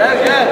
Yes, yes.